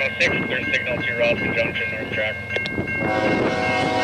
6, clear signal to Ross Conjunction, North Track.